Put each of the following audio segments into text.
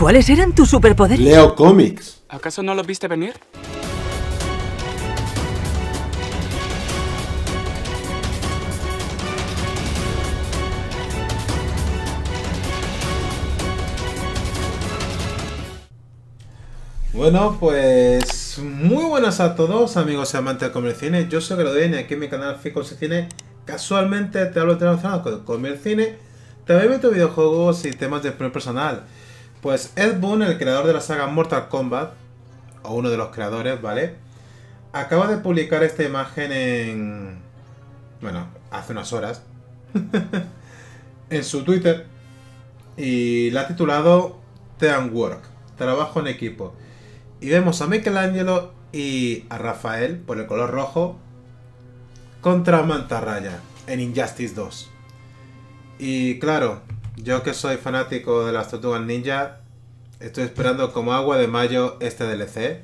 ¿Cuáles eran tus superpoderes? Leo cómics. ¿Acaso no lo viste venir? Bueno, pues muy buenas a todos, amigos y amantes del comer cine. Yo soy Graduen y aquí en mi canal Fico Cine casualmente te hablo internacional con comer cine. También meto videojuegos y temas de primer personal. Pues Ed Boon, el creador de la saga Mortal Kombat, o uno de los creadores, ¿vale? Acaba de publicar esta imagen en... Bueno, hace unas horas. en su Twitter. Y la ha titulado Teamwork, trabajo en equipo. Y vemos a Michelangelo y a Rafael, por el color rojo, contra Mantarraya en Injustice 2. Y claro, yo que soy fanático de las Tortugas Ninja, estoy esperando como agua de mayo este DLC.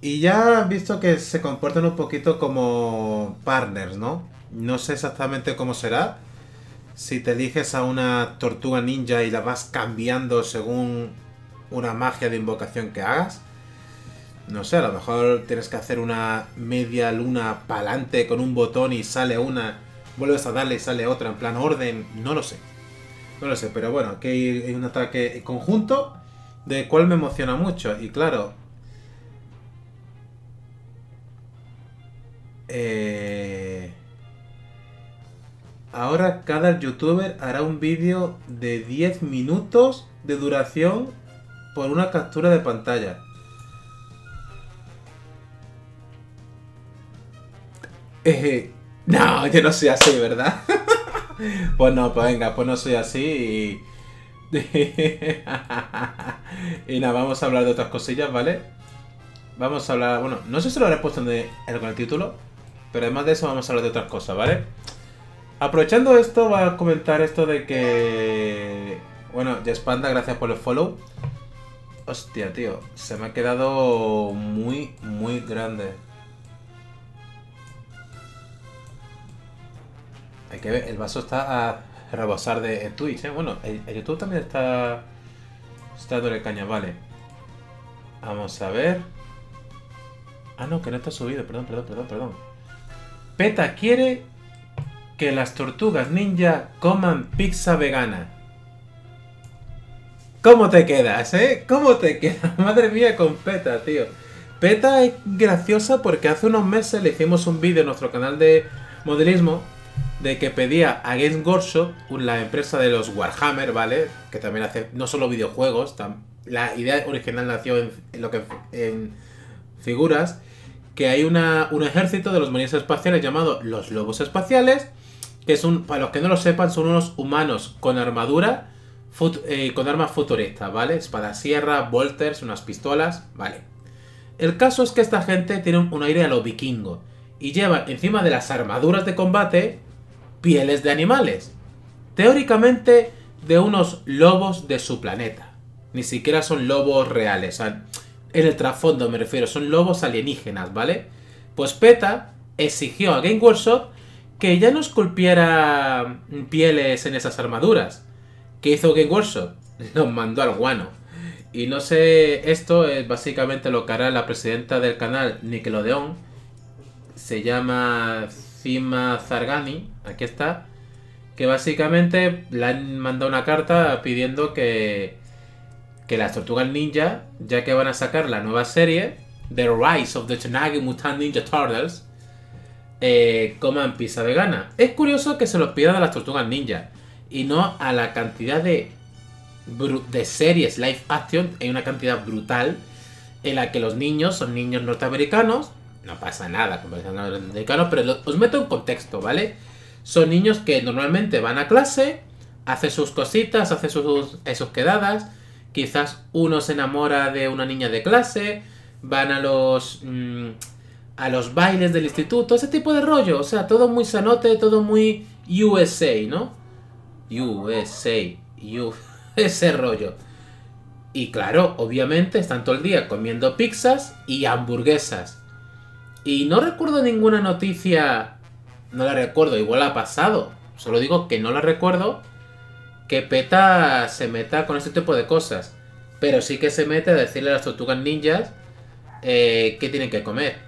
Y ya han visto que se comportan un poquito como partners, ¿no? No sé exactamente cómo será. Si te eliges a una tortuga ninja y la vas cambiando según una magia de invocación que hagas. No sé, a lo mejor tienes que hacer una media luna pa'lante con un botón y sale una, vuelves a darle y sale otra en plan orden, no lo sé. No lo sé, pero bueno, aquí hay un ataque conjunto de cual me emociona mucho. Y claro, eh, ahora cada youtuber hará un vídeo de 10 minutos de duración por una captura de pantalla. No, yo no soy así, ¿verdad? pues no, pues venga, pues no soy así y... y nada, vamos a hablar de otras cosillas, ¿vale? Vamos a hablar, bueno, no sé si lo habré puesto en el, con el título, pero además de eso vamos a hablar de otras cosas, ¿vale? Aprovechando esto, voy a comentar esto de que... Bueno, Jespanda, gracias por el follow. Hostia, tío, se me ha quedado muy, muy grande. Hay que ver, el vaso está a rebosar de Twitch, ¿eh? Bueno, el, YouTube también está... Está dándole caña, vale. Vamos a ver. Ah, no, que no está subido, perdón, perdón, perdón, perdón. PETA quiere que las tortugas ninja coman pizza vegana. ¿Cómo te quedas, eh? ¿Cómo te quedas? Madre mía con PETA, tío. PETA es graciosa porque hace unos meses le hicimos un vídeo en nuestro canal de modelismo de que pedía a Games Workshop, la empresa de los Warhammer, ¿vale? Que también hace no solo videojuegos, la idea original nació en, lo que en figuras, que hay una, un ejército de los marines espaciales llamado los lobos espaciales, que son, para los que no lo sepan, son unos humanos con armadura, eh, con armas futuristas, ¿vale? Espada sierra, bolters, unas pistolas, ¿vale? El caso es que esta gente tiene un, un aire a lo vikingo y lleva encima de las armaduras de combate pieles de animales. Teóricamente de unos lobos de su planeta. Ni siquiera son lobos reales. en el trasfondo me refiero, son lobos alienígenas, ¿vale? Pues PETA exigió a Game Workshop que ya no esculpiera pieles en esas armaduras. ¿Qué hizo Game Workshop? Los mandó al guano. Y no sé, esto es básicamente lo que hará la presidenta del canal Nickelodeon. Se llama Zargani, aquí está, que básicamente le han mandado una carta pidiendo que, que las tortugas ninja, ya que van a sacar la nueva serie, The Rise of the Tsunagi Mutant Ninja Turtles, eh, coman pizza vegana. Es curioso que se los pidan a las tortugas ninja y no a la cantidad de, de series live action, hay una cantidad brutal en la que los niños son niños norteamericanos no pasa nada con los americanos, pero os meto en contexto, ¿vale? Son niños que normalmente van a clase, hacen sus cositas, hacen sus, sus quedadas, quizás uno se enamora de una niña de clase, van a los... Mm, a los bailes del instituto, ese tipo de rollo, o sea, todo muy sanote, todo muy USA, ¿no? USA, ese rollo. Y claro, obviamente están todo el día comiendo pizzas y hamburguesas. Y no recuerdo ninguna noticia, no la recuerdo, igual ha pasado, solo digo que no la recuerdo, que PETA se meta con este tipo de cosas. Pero sí que se mete a decirle a las tortugas ninjas eh, qué tienen que comer.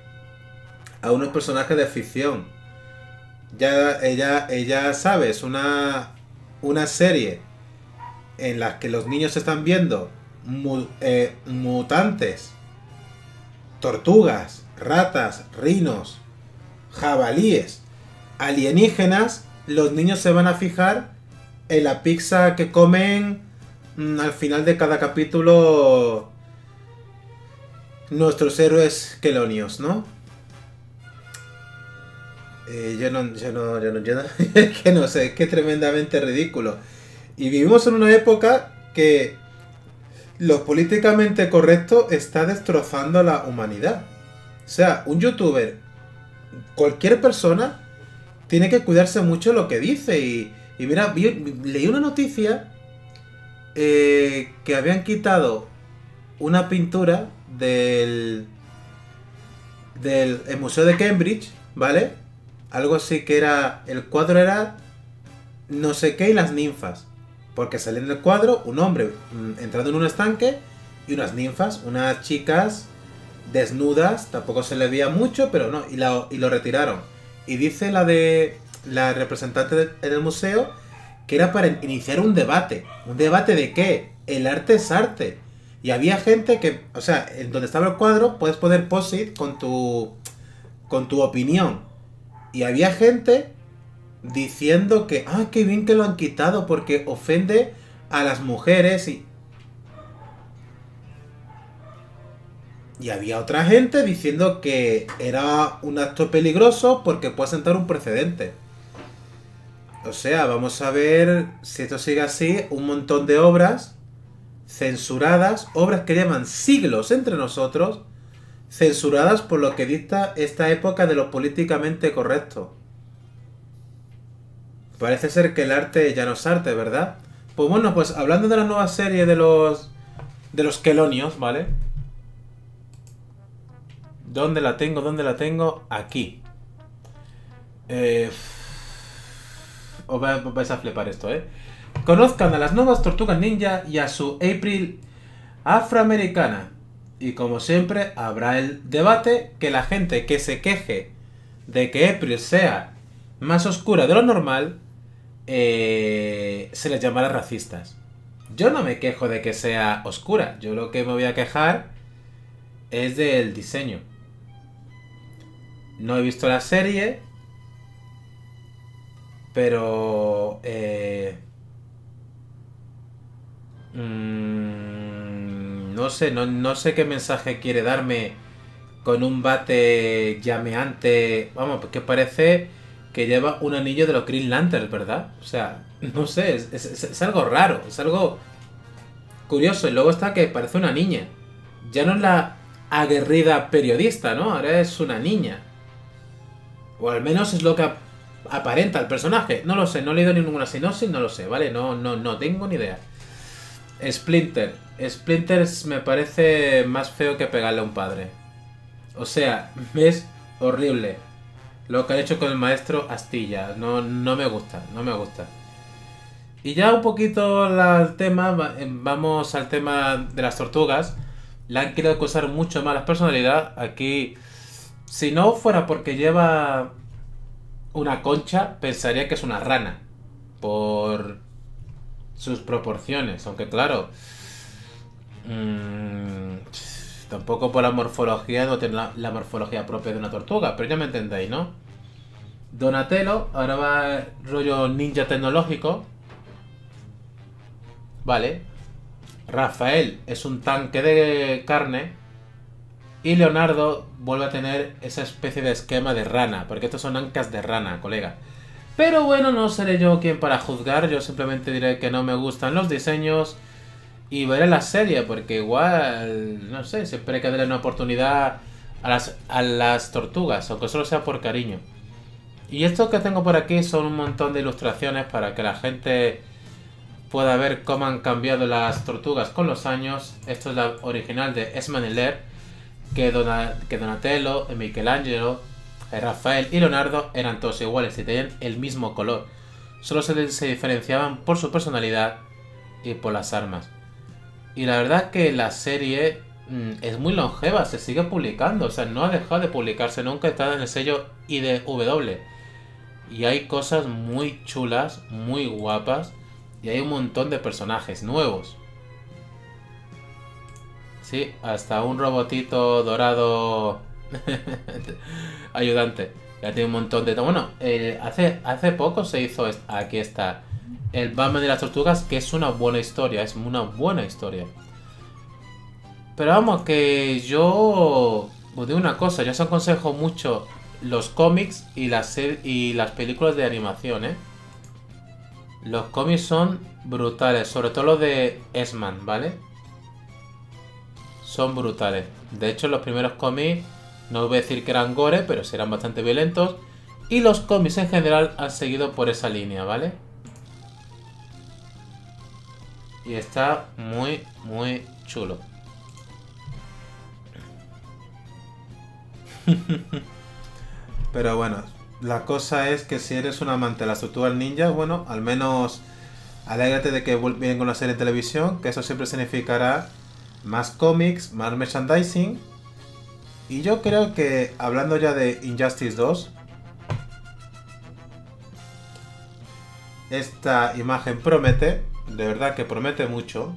A unos personajes de ficción. Ya ella, ella sabe, es una, una serie en la que los niños están viendo eh, mutantes, tortugas, ratas, rinos, jabalíes, alienígenas, los niños se van a fijar en la pizza que comen mm, al final de cada capítulo nuestros héroes quelonios, ¿no? Eh, yo no, yo no, yo no, yo no, es que no sé, es que tremendamente ridículo. Y vivimos en una época que lo políticamente correcto está destrozando a la humanidad. O sea, un youtuber, cualquier persona, tiene que cuidarse mucho lo que dice. Y, y mira, leí una noticia eh, que habían quitado una pintura del, del Museo de Cambridge, ¿vale? Algo así que era, el cuadro era no sé qué y las ninfas. Porque sale en el cuadro un hombre mm, entrando en un estanque y unas ninfas, unas chicas desnudas, tampoco se le veía mucho, pero no, y, y lo retiraron. Y dice la de la representante en el museo que era para iniciar un debate. ¿Un debate de qué? El arte es arte. Y había gente que, o sea, en donde estaba el cuadro puedes poner posit con tu con tu opinión. Y había gente diciendo que, ah, qué bien que lo han quitado porque ofende a las mujeres y... Y había otra gente diciendo que era un acto peligroso porque puede sentar un precedente. O sea, vamos a ver si esto sigue así, un montón de obras censuradas, obras que llevan siglos entre nosotros, censuradas por lo que dicta esta época de lo políticamente correcto. Parece ser que el arte ya no es arte, ¿verdad? Pues bueno, pues hablando de la nueva serie de los de los quelonios, ¿vale? ¿Dónde la tengo? ¿Dónde la tengo? Aquí. Eh, os vais a flipar esto, ¿eh? Conozcan a las nuevas tortugas ninja y a su April afroamericana. Y como siempre, habrá el debate que la gente que se queje de que April sea más oscura de lo normal, eh, se les llamará racistas. Yo no me quejo de que sea oscura. Yo lo que me voy a quejar es del diseño. No he visto la serie, pero... Eh, Mm, no sé, no, sé qué mensaje quiere darme con un bate llameante. Vamos, que parece que lleva un anillo de los Green Lanterns, ¿verdad? O sea, no sé, es, algo raro, es algo curioso. Y luego está que parece una niña. Ya no es la aguerrida periodista, ¿no? Ahora es una niña. O al menos es lo que aparenta el personaje. No lo sé, no he leído ninguna sinopsis, no lo sé, ¿vale? No, no, no tengo ni idea. Splinter. Splinter me parece más feo que pegarle a un padre. O sea, es horrible. Lo que ha hecho con el maestro Astilla. No, no me gusta, no me gusta. Y ya un poquito al tema, vamos al tema de las tortugas. Le han querido acusar mucho más la personalidad. Aquí, si no fuera porque lleva una concha, pensaría que es una rana. Por sus proporciones, aunque claro, mmm, tampoco por la morfología no tiene la, morfología propia de una tortuga, pero ya me entendéis, ¿no? Donatello, ahora va rollo ninja tecnológico. Vale. Rafael es un tanque de carne. Y Leonardo vuelve a tener esa especie de esquema de rana, porque estos son ancas de rana, colega. Pero bueno, no seré yo quien para juzgar, yo simplemente diré que no me gustan los diseños y veré la serie, porque igual, no sé, siempre hay que darle una oportunidad a las, a las tortugas, aunque solo sea por cariño. Y esto que tengo por aquí son un montón de ilustraciones para que la gente pueda ver cómo han cambiado las tortugas con los años. Esto es la original de Esmaneler, que, que Donatello, Michelangelo, Rafael y Leonardo eran todos iguales y tenían el mismo color. Solo se, diferenciaban por su personalidad y por las armas. Y la verdad que la serie mm, es muy longeva, se sigue publicando, o sea, no ha dejado de publicarse nunca, está en el sello IDW. Y hay cosas muy chulas, muy guapas, y hay un montón de personajes nuevos. Sí, hasta un robotito dorado ayudante. Ya tiene un montón de... Bueno, eh, hace, hace poco se hizo... Aquí está. El Batman de las Tortugas, que es una buena historia. Es una buena historia. Pero vamos, que yo... Os digo una cosa, yo os aconsejo mucho los cómics y las, y las películas de animación, ¿eh? Los cómics son brutales, sobre todo los de Esman, ¿vale? Son brutales. De hecho, los primeros cómics no voy a decir que eran gore, pero serán bastante violentos. Y los cómics en general han seguido por esa línea, ¿vale? Y está muy, muy chulo. Pero bueno, la cosa es que si eres un amante de las tortugas ninja, bueno, al menos alégrate de que vienen con la serie de televisión, que eso siempre significará más cómics, más merchandising y yo creo que, hablando ya de Injustice 2, esta imagen promete, de verdad que promete mucho.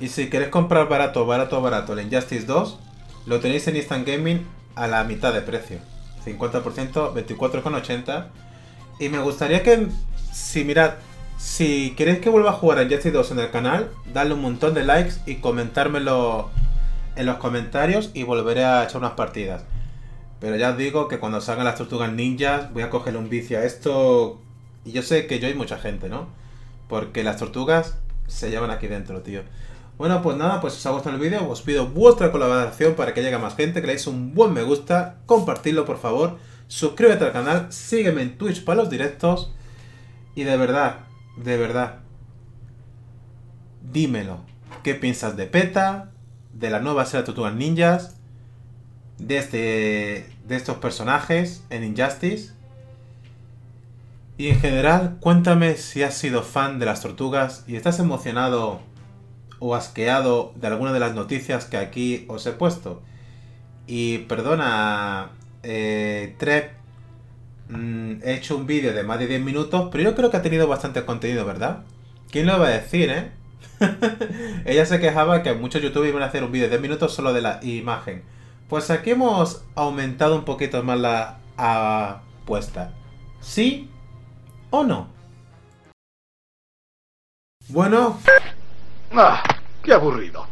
Y si queréis comprar barato, barato, barato el Injustice 2, lo tenéis en Instant Gaming a la mitad de precio. 50%, 24,80. Y me gustaría que, si mirad, si queréis que vuelva a jugar a Injustice 2 en el canal, dadle un montón de likes y comentármelo en los comentarios y volveré a echar unas partidas. Pero ya os digo que cuando salgan las tortugas ninjas voy a cogerle un vicio a esto. Y yo sé que yo hay mucha gente, ¿no? Porque las tortugas se llevan aquí dentro, tío. Bueno, pues nada, pues si os ha gustado el vídeo, os pido vuestra colaboración para que llegue más gente, que le un buen me gusta, compartidlo por favor, suscríbete al canal, sígueme en Twitch para los directos y de verdad, de verdad, dímelo, ¿qué piensas de PETA? de la nueva serie de Tortugas Ninjas, de, este, de estos personajes en Injustice. Y en general, cuéntame si has sido fan de las tortugas y estás emocionado o asqueado de alguna de las noticias que aquí os he puesto. Y perdona, eh, mm, he hecho un vídeo de más de 10 minutos, pero yo creo que ha tenido bastante contenido, ¿verdad? ¿Quién lo va a decir, eh? Ella se quejaba que muchos youtubers iban a hacer un vídeo de minutos solo de la imagen. Pues aquí hemos aumentado un poquito más la apuesta. ¿Sí o no? Bueno. Ah, qué aburrido.